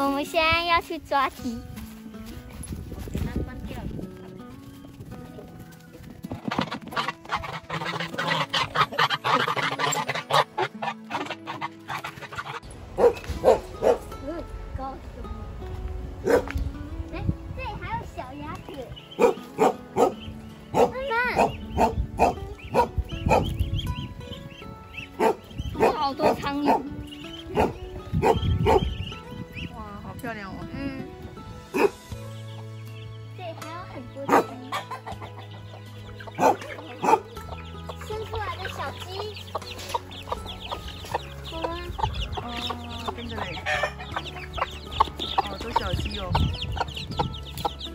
我们现在要去抓鸡。好多苍蝇。生出来的小鸡。好啦，哦，跟着你。好多小鸡哦。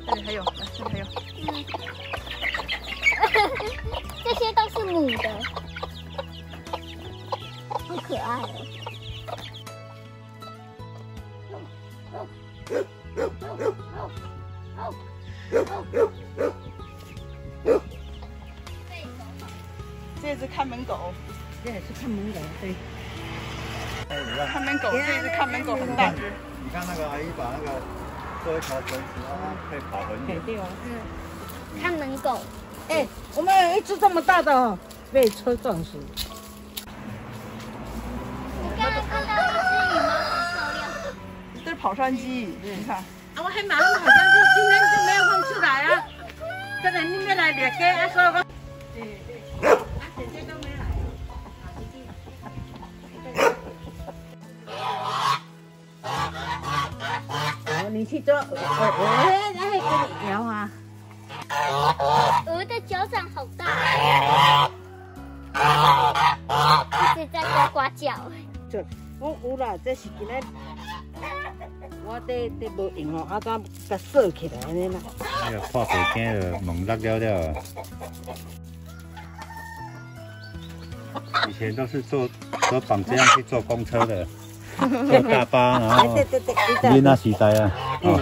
这里还有，来，这里还有。嗯，这些都是母的。好可爱哦。这只看门狗，这也是看门狗，对。看门狗，这只看门狗很大只。你看那个阿姨把那个做一条绳子，让它可以跑很远。对啊，嗯，看门狗。哎，我们有一只这么大的哦，被车撞死。你刚刚看到一只羽毛很漂亮，这是跑山鸡，你看。啊，我还买了跑山鸡，今天放出来啊。可能你们来猎鸡，啊，所以讲。对对。啊，姐姐都没来。你去做，哎，那还跟你聊啊。鹅的脚掌好大，一直在呱呱叫。这我有啦，这是今日我得得无用哦，啊怎甲锁起来安尼啦？哎呀，破皮镜了，猛落了了。以前都是坐都绑这样去坐公车的，坐大巴，然后你那时代啊，哦。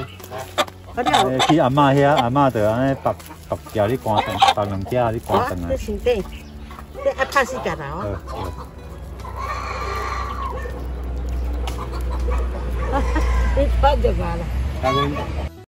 去阿嬷遐，阿嬷就安尼绑绑架你关灯，绑两架你关灯啊。死哦。你关就完了。